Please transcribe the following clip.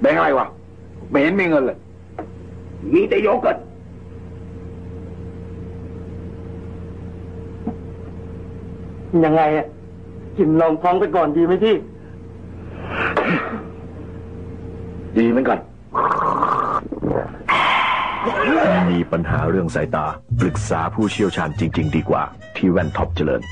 แบงก์อะไรวะไม่เห็นมีเงินเลย มีแต่โยเกิร์ตยังไงอะกินรองท้องไปก่อนดีไหมพี่ ดีเหมือนกัน มีปัญหาเรื่องสายตา ปรึกษาผู้เชี่ยวชาญจริง ๆ ดีกว่า ที่แว่นท็อปเจริญ